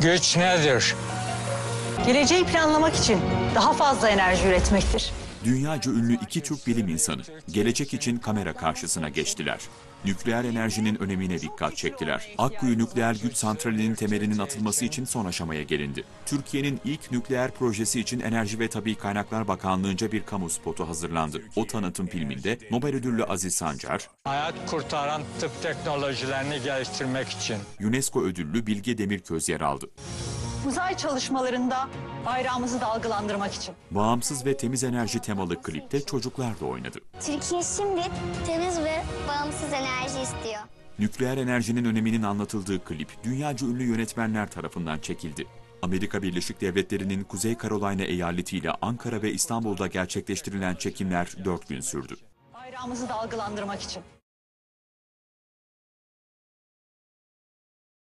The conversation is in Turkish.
Güç nedir? Geleceği planlamak için daha fazla enerji üretmektir. Dünyaca ünlü iki Türk bilim insanı gelecek için kamera karşısına geçtiler. Nükleer enerjinin önemine dikkat çektiler. Akkuyu Nükleer Güç Santrali'nin temelinin atılması için son aşamaya gelindi. Türkiye'nin ilk nükleer projesi için Enerji ve Tabi Kaynaklar Bakanlığı'nca bir kamu spotu hazırlandı. O tanıtım filminde Nobel ödüllü Aziz Sancar, Hayat kurtaran tıp teknolojilerini geliştirmek için. UNESCO ödüllü Bilge Demirköz yer aldı. Uzay çalışmalarında bayrağımızı dalgalandırmak için. Bağımsız ve temiz enerji temalı klipte çocuklar da oynadı. Türkiye şimdi temiz ve bağımsız enerji istiyor. Nükleer enerjinin öneminin anlatıldığı klip dünyaca ünlü yönetmenler tarafından çekildi. Amerika Birleşik Devletleri'nin Kuzey Carolina eyaletiyle Ankara ve İstanbul'da gerçekleştirilen çekimler 4 gün sürdü. Bayrağımızı dalgalandırmak için.